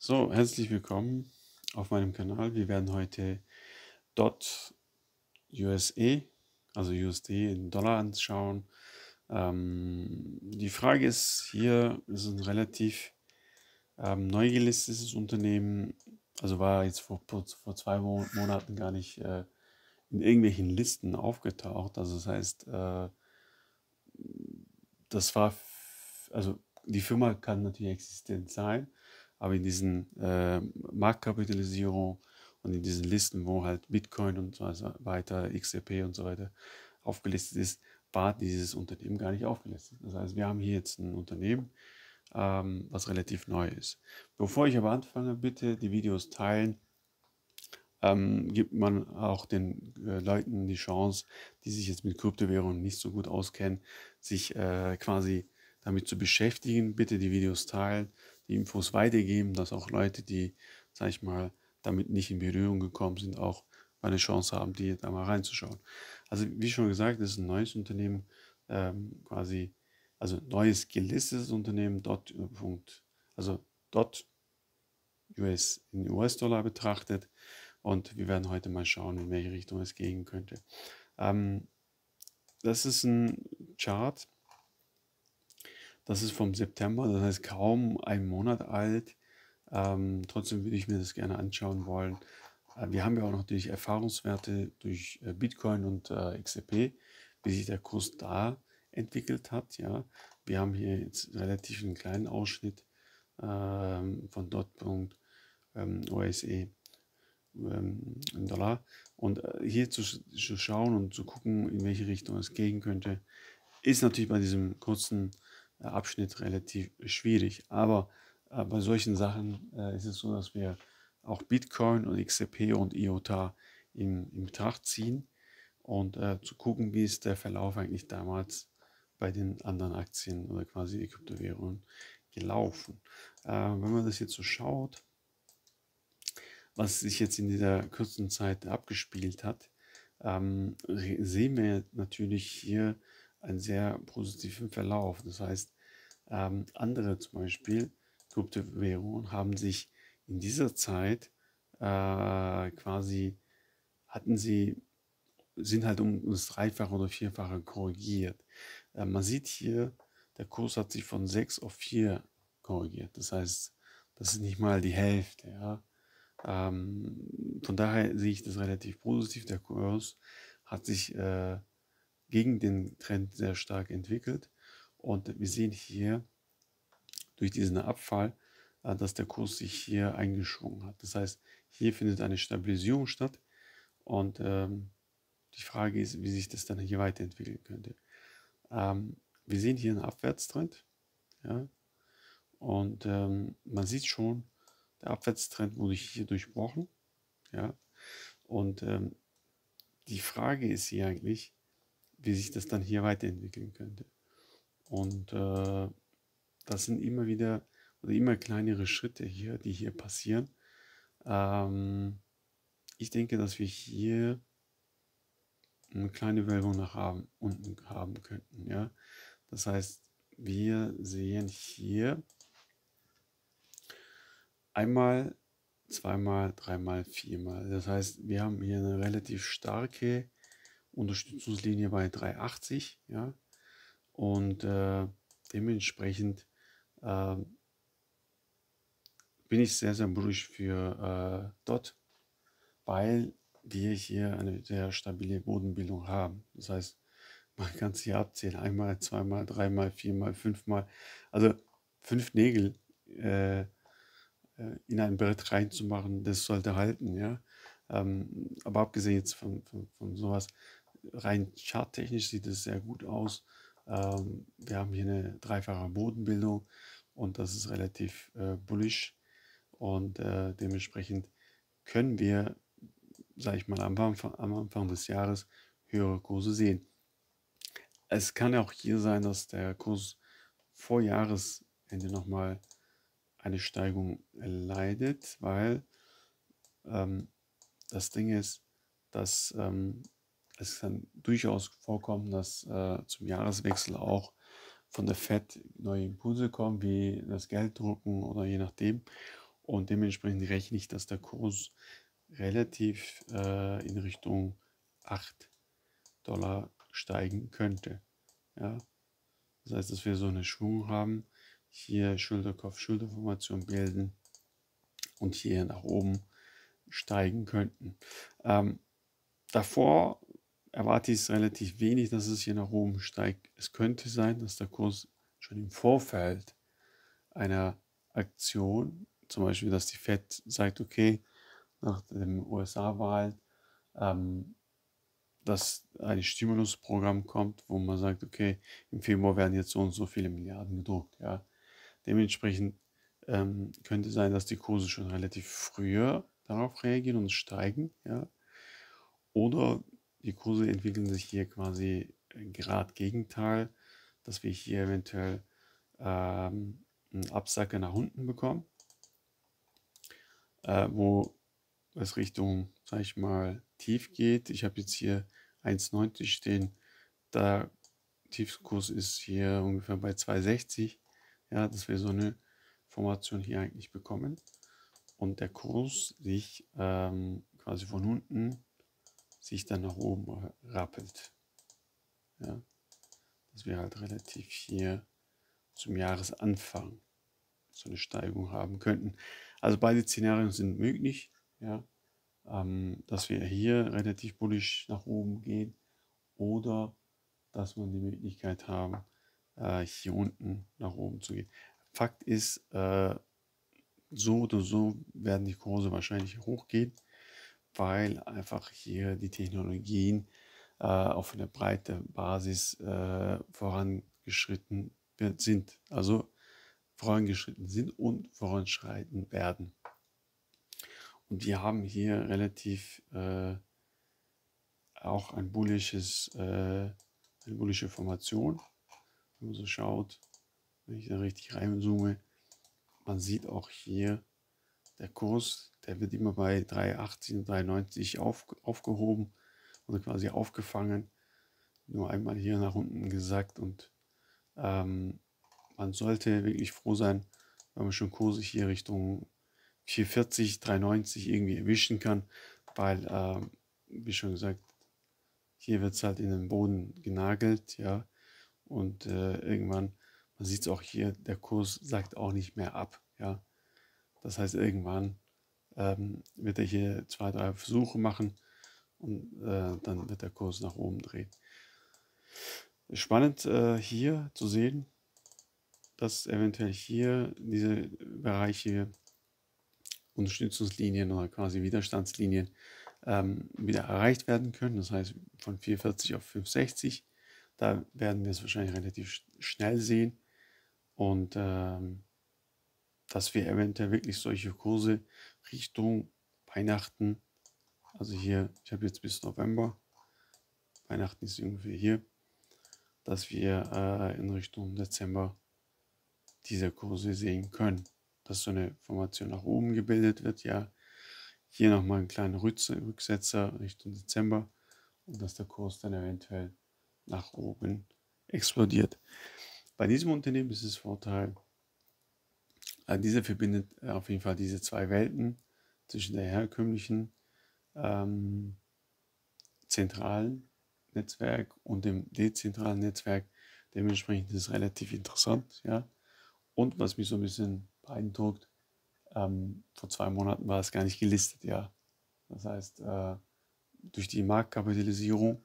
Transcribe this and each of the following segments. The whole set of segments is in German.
So, herzlich willkommen auf meinem Kanal. Wir werden heute DOT USA, also USD in Dollar anschauen. Ähm, die Frage ist hier, es ist ein relativ ähm, neu gelistetes Unternehmen, also war jetzt vor, vor zwei Monaten gar nicht äh, in irgendwelchen Listen aufgetaucht. Also das heißt, äh, das war, also die Firma kann natürlich existent sein, aber in diesen äh, Marktkapitalisierung und in diesen Listen, wo halt Bitcoin und so weiter, XRP und so weiter aufgelistet ist, war dieses Unternehmen gar nicht aufgelistet. Das heißt, wir haben hier jetzt ein Unternehmen, ähm, was relativ neu ist. Bevor ich aber anfange, bitte die Videos teilen. Ähm, gibt man auch den äh, Leuten die Chance, die sich jetzt mit Kryptowährungen nicht so gut auskennen, sich äh, quasi damit zu beschäftigen. Bitte die Videos teilen, die Infos weitergeben, dass auch Leute, die, sag ich mal, damit nicht in Berührung gekommen sind, auch eine Chance haben, die da mal reinzuschauen. Also wie schon gesagt, das ist ein neues Unternehmen, ähm, quasi, also neues gelistetes Unternehmen, dort, also dort US in US-Dollar betrachtet. Und wir werden heute mal schauen, in welche Richtung es gehen könnte. Ähm, das ist ein Chart, das ist vom September, das heißt kaum ein Monat alt. Ähm, trotzdem würde ich mir das gerne anschauen wollen. Äh, wir haben ja auch natürlich Erfahrungswerte durch äh, Bitcoin und äh, XRP, wie sich der Kurs da entwickelt hat. Ja, wir haben hier jetzt relativ einen kleinen Ausschnitt ähm, von Dotpunkt ähm, OSE ähm, Dollar. Und äh, hier zu, zu, schauen und zu gucken, in welche Richtung es gehen könnte, ist natürlich bei diesem kurzen Abschnitt relativ schwierig. Aber äh, bei solchen Sachen äh, ist es so, dass wir auch Bitcoin und XRP und IOTA in, in Betracht ziehen und äh, zu gucken, wie ist der Verlauf eigentlich damals bei den anderen Aktien oder quasi die Kryptowährungen gelaufen. Äh, wenn man das jetzt so schaut, was sich jetzt in dieser kurzen Zeit abgespielt hat, ähm, sehen wir natürlich hier einen sehr positiven Verlauf. Das heißt, ähm, andere zum Beispiel Kryptowährungen haben sich in dieser Zeit äh, quasi, hatten sie, sind halt um das Dreifache oder Vierfache korrigiert. Äh, man sieht hier, der Kurs hat sich von 6 auf 4 korrigiert. Das heißt, das ist nicht mal die Hälfte. Ja? Ähm, von daher sehe ich das relativ positiv. Der Kurs hat sich äh, gegen den Trend sehr stark entwickelt. Und wir sehen hier durch diesen Abfall, äh, dass der Kurs sich hier eingeschwungen hat. Das heißt, hier findet eine Stabilisierung statt. Und ähm, die Frage ist, wie sich das dann hier weiterentwickeln könnte. Ähm, wir sehen hier einen Abwärtstrend. Ja? Und ähm, man sieht schon, der Abwärtstrend wurde hier durchbrochen. Ja? Und ähm, die Frage ist hier eigentlich, wie sich das dann hier weiterentwickeln könnte. Und äh, das sind immer wieder oder immer kleinere Schritte hier, die hier passieren. Ähm, ich denke, dass wir hier eine kleine Wölbung nach haben, unten haben könnten. Ja? Das heißt, wir sehen hier einmal, zweimal, dreimal, viermal. Das heißt, wir haben hier eine relativ starke Unterstützungslinie bei 380, ja, und äh, dementsprechend äh, bin ich sehr, sehr bullisch für äh, dort, weil wir hier eine sehr stabile Bodenbildung haben. Das heißt, man kann es hier abzählen, einmal, zweimal, dreimal, viermal, fünfmal. Also fünf Nägel äh, äh in ein Brett reinzumachen, das sollte halten, ja. Ähm, aber abgesehen jetzt von, von, von sowas, rein charttechnisch sieht es sehr gut aus. Ähm, wir haben hier eine dreifache Bodenbildung und das ist relativ äh, bullish und äh, dementsprechend können wir, sage ich mal, am Anfang, am Anfang des Jahres höhere Kurse sehen. Es kann auch hier sein, dass der Kurs vor Jahresende nochmal eine Steigung leidet, weil ähm, das Ding ist, dass ähm, es kann durchaus vorkommen, dass äh, zum Jahreswechsel auch von der FED neue Impulse kommen, wie das Geld drucken oder je nachdem. Und dementsprechend rechne ich, dass der Kurs relativ äh, in Richtung 8 Dollar steigen könnte. Ja? Das heißt, dass wir so eine Schwung haben, hier Schulterkopf-Schulterformation bilden und hier nach oben steigen könnten. Ähm, davor erwarte ich es relativ wenig, dass es hier nach oben steigt. Es könnte sein, dass der Kurs schon im Vorfeld einer Aktion, zum Beispiel, dass die FED sagt, okay, nach dem USA-Wahl, ähm, dass ein Stimulusprogramm kommt, wo man sagt, okay, im Februar werden jetzt so und so viele Milliarden gedruckt. Ja. Dementsprechend ähm, könnte sein, dass die Kurse schon relativ früher darauf reagieren und steigen. Ja. Oder die Kurse entwickeln sich hier quasi gerade Gegenteil, dass wir hier eventuell ähm, einen Absacker nach unten bekommen, äh, wo es Richtung, sag ich mal, tief geht. Ich habe jetzt hier 1,90 stehen. Der Tiefkurs ist hier ungefähr bei 2,60. Ja, dass wir so eine Formation hier eigentlich bekommen. Und der Kurs sich ähm, quasi von unten sich dann nach oben rappelt. Ja, dass wir halt relativ hier zum Jahresanfang so eine Steigung haben könnten. Also beide Szenarien sind möglich, ja, ähm, dass wir hier relativ bullisch nach oben gehen oder dass wir die Möglichkeit haben, äh, hier unten nach oben zu gehen. Fakt ist, äh, so oder so werden die Kurse wahrscheinlich hochgehen weil einfach hier die Technologien äh, auf einer breiten Basis äh, vorangeschritten sind. Also vorangeschritten sind und voranschreiten werden. Und wir haben hier relativ äh, auch ein bullisches, äh, eine bullische Formation. Wenn man so schaut, wenn ich da richtig reinzoome, man sieht auch hier, der Kurs der wird immer bei 3,80 und 3,90 auf, aufgehoben oder quasi aufgefangen. Nur einmal hier nach unten gesagt und ähm, man sollte wirklich froh sein, wenn man schon Kurse hier Richtung 440, 390 irgendwie erwischen kann, weil, äh, wie schon gesagt, hier wird es halt in den Boden genagelt, ja, und äh, irgendwann, man sieht es auch hier, der Kurs sagt auch nicht mehr ab, ja. Das heißt, irgendwann ähm, wird er hier zwei, drei Versuche machen und äh, dann wird der Kurs nach oben drehen. Spannend äh, hier zu sehen, dass eventuell hier diese Bereiche Unterstützungslinien oder quasi Widerstandslinien ähm, wieder erreicht werden können. Das heißt von 440 auf 560. Da werden wir es wahrscheinlich relativ schnell sehen. Und ähm, dass wir eventuell wirklich solche Kurse Richtung Weihnachten, also hier, ich habe jetzt bis November, Weihnachten ist ungefähr hier, dass wir äh, in Richtung Dezember diese Kurse sehen können. Dass so eine Formation nach oben gebildet wird, ja. Hier nochmal ein kleiner Rücksetzer Richtung Dezember und dass der Kurs dann eventuell nach oben explodiert. Bei diesem Unternehmen ist es Vorteil, also diese verbindet äh, auf jeden Fall diese zwei Welten zwischen der herkömmlichen ähm, zentralen Netzwerk und dem dezentralen Netzwerk. Dementsprechend ist es relativ interessant. Ja? Und was mich so ein bisschen beeindruckt, ähm, vor zwei Monaten war es gar nicht gelistet. Ja? Das heißt, äh, durch die Marktkapitalisierung,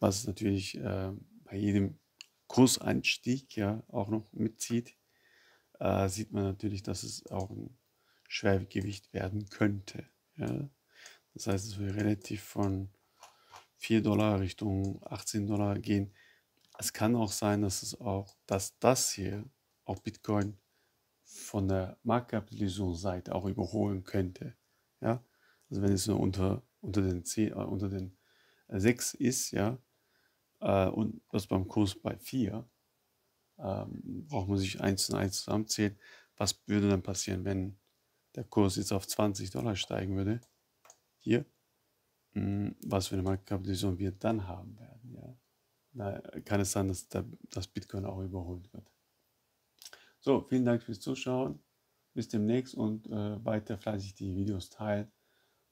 was natürlich äh, bei jedem Kursanstieg ja auch noch mitzieht, äh, sieht man natürlich, dass es auch ein Schwergewicht werden könnte. Ja? Das heißt, es will relativ von 4 Dollar Richtung 18 Dollar gehen. Es kann auch sein, dass es auch, dass das hier auch Bitcoin von der Marktkapitalisierungsseite auch überholen könnte. Ja, also wenn es nur unter, unter den 10, äh, unter den 6 ist, ja, äh, und das beim Kurs bei 4, ähm, braucht man sich eins und eins zusammenzählen. Was würde dann passieren, wenn der Kurs jetzt auf 20 Dollar steigen würde? Hier. Hm, was für eine Marktkapitalisierung wir dann haben werden. Ja. Da kann es sein, dass der, das Bitcoin auch überholt wird. So, vielen Dank fürs Zuschauen. bis demnächst und äh, weiter fleißig die Videos teilen,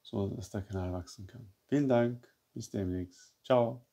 so dass der Kanal wachsen kann. Vielen Dank, bis demnächst. Ciao.